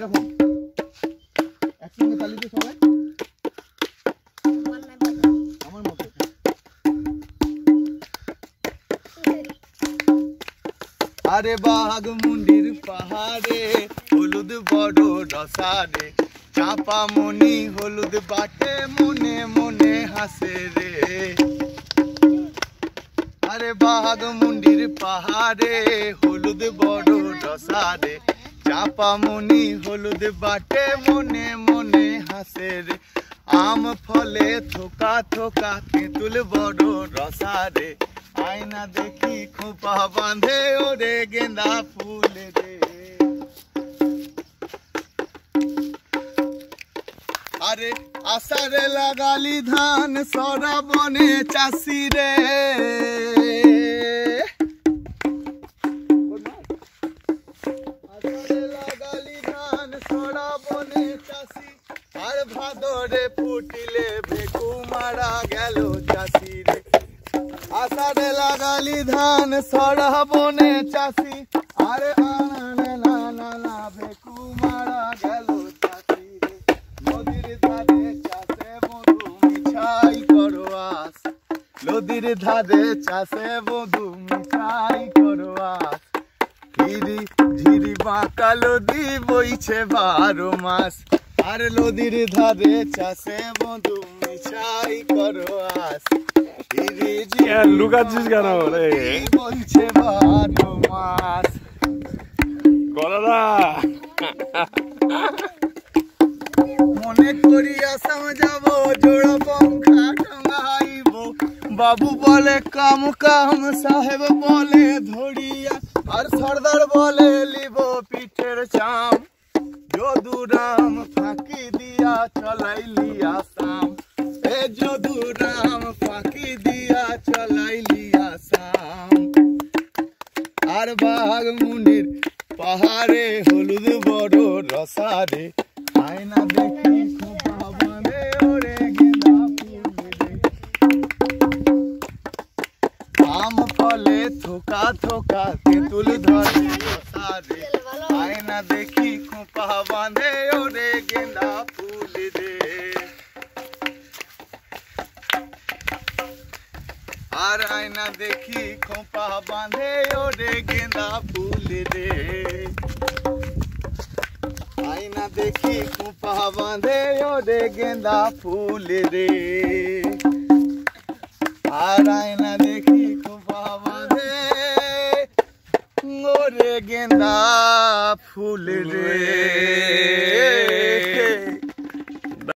এরকম। একসঙ্গে সবাই। আমার মতো। আরে বাঘ মুন্ডির পাহাড়ে, হলুদ বড় রসারে। চাপা মনি, হলুদ বাটে, মনে মনে হাসে রে। আরে বাঘ মুন্ডির পাহাড়ে, হলুদ বড় রসারে। চাপা মনি, হলুদ বাটে মনে মনে হাসে রে। আম ফলে থোকা থোকা তেঁতুল বড় রসারে আয়না দেখি খোপা বাঁধে ওরে গেঁদা ফুল রে। আরে আষাঢ়ে লাগালি ধান সরা বনে চাষি রে। ভাদরে ফুটিলে ভেকু মারা গেল চাষি রে আষাঢ়ে লাগালি ধান সরা বনে চাষি। আরে না গেল নদীর ধারে চাষে মধু মিঠাই করো আস। নদীর ধারে চাষে মধু মিঠাই করো আস। ঝিরি ঝিরি বাঁকা লদি বইছে বারো মাস। আর নদীর ধারে চাষে মধু মিঠাই করো আস। লুকাচ্ছিস কেন রে? বইছে বারো মাস গলাদা মনে করি আসাম যাব জোড়া পঙ্খা টাঙাইব। বাবু বলে কাম কাম সাহেব বলে ধরিয়া আর সর্দার বলে লিব চাম যদুরাম ফাঁকি দিয়া চলাইলি আসাম। এ যদুরাম ফাঁকি দিয়া চলাইলি আসাম। আর বাঘ মুনির পাহাড়ে হলুদ বড় রসারে। আয়না দেখি আম ফলে থোকা থোকা তেঁতুল ধরে রসারে আয়না দেখি খোপা বাঁধে, ওরে গেঁদা ফুল রে। আর আয়না দেখি খোপা বাঁধে, ওরে গেঁদা ফুল রে। আয়না দেখি খোপা বাঁধে, ওরে গেঁদা ফুল রে। আর আয়না দেখি না ফুল রে